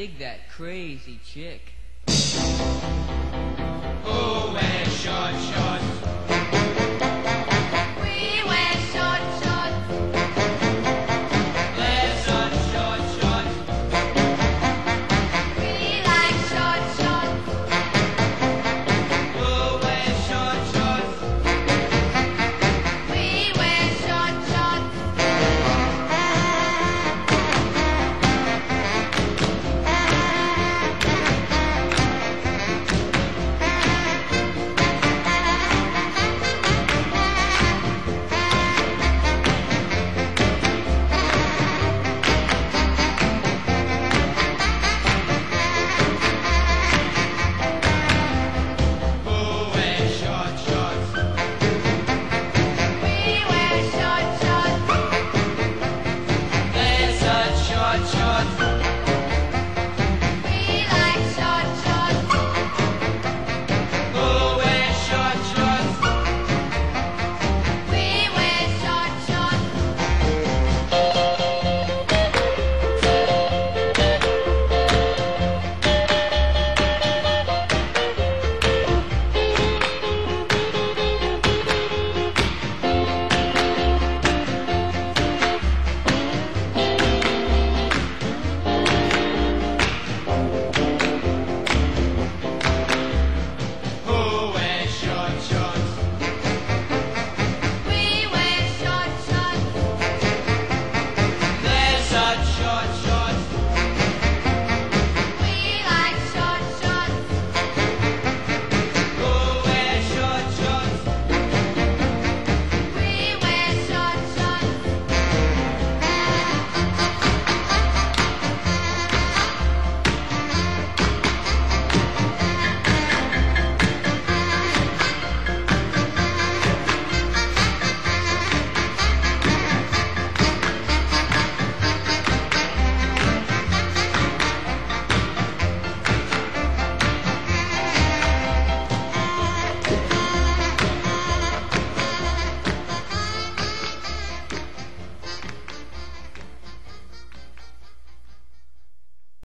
dig that crazy chick. short.